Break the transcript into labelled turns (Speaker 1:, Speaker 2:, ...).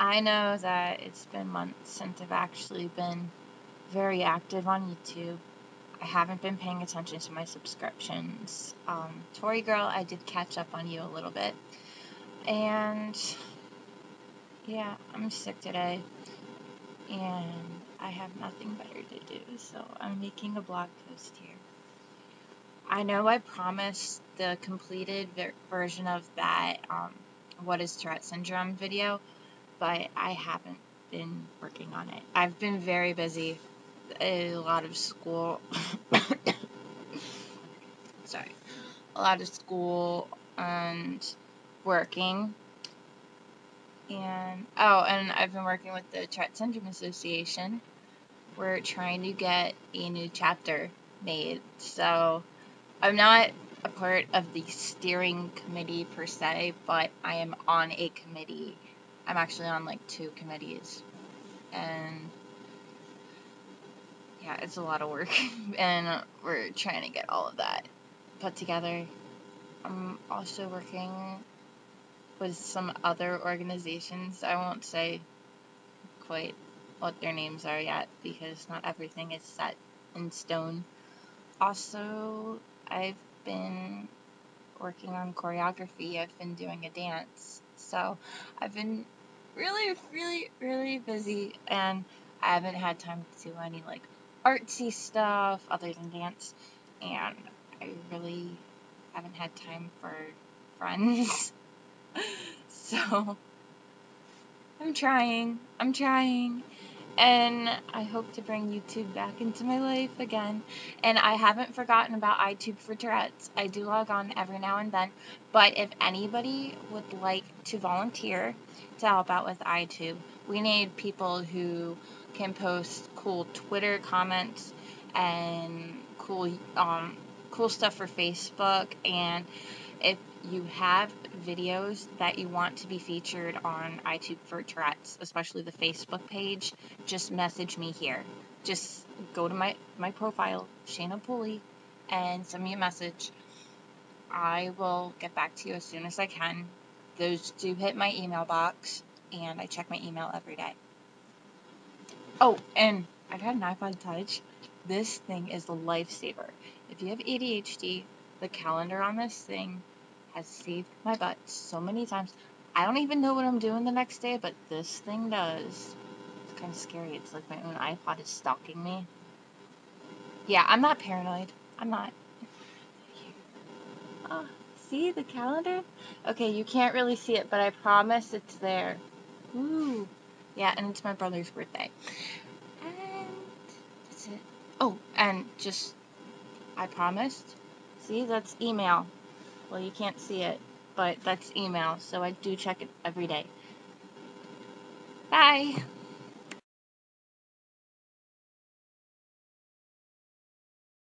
Speaker 1: I know that it's been months since I've actually been very active on YouTube. I haven't been paying attention to my subscriptions. Um, Tori Girl, I did catch up on you a little bit. And yeah, I'm sick today. And I have nothing better to do, so I'm making a blog post here. I know I promised the completed ver- version of that um, What is Tourette Syndrome video, but I haven't been working on it. I've been very busy. A lot of school. sorry. A lot of school and working. And, oh, and I've been working with the Tourette Syndrome Association. We're trying to get a new chapter made. So, I'm not a part of the steering committee per se, but I am on a committee. I'm actually on like two committees. And yeah, it's a lot of work. and we're trying to get all of that put together. I'm also working with some other organizations. I won't say quite what their names are yet because not everything is set in stone. Also, I've been working on choreography. I've been doing a dance. So I've been really, really, really busy and I haven't had time to do any like artsy stuff other than dance. And I really haven't had time for friends. so I'm trying. I'm trying and I hope to bring YouTube back into my life again. And I haven't forgotten about iTube for Tourette's. I do log on every now and then, but if anybody would like to volunteer to help out with iTube, we need people who can post cool Twitter comments and cool um cool stuff for Facebook and if you have videos that you want to be featured on iTube for Tourette's, especially the Facebook page, just message me here. Just go to my, my profile, Shayna Pulley, and send me a message. I will get back to you as soon as I can. Those do hit my email box, and I check my email every day. Oh, and I've had an iPod Touch. This thing is a lifesaver. If you have ADHD, the calendar on this thing has saved my butt so many times. I don't even know what I'm doing the next day, but this thing does. It's kind of scary. It's like my own iPod is stalking me. Yeah, I'm not paranoid. I'm not. Oh, see the calendar? Okay, you can't really see it, but I promise it's there. Ooh. Yeah, and it's my brother's birthday. And that's it. Oh, and just, I promised. See, that's email. Well, you can't see it, but that's email, so I do check it every day. Bye!